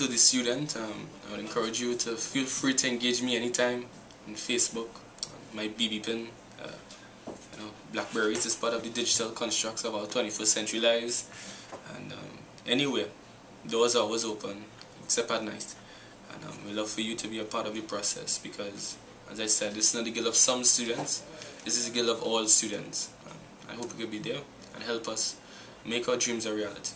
to the student, um, I would encourage you to feel free to engage me anytime on Facebook, on my BB pin. Uh, you know, Blackberries is part of the digital constructs of our 21st century lives. And um, anywhere, doors are always open, except at night. And um, we love for you to be a part of the process because, as I said, this is not the guild of some students, this is the guild of all students. Um, I hope you can be there and help us make our dreams a reality.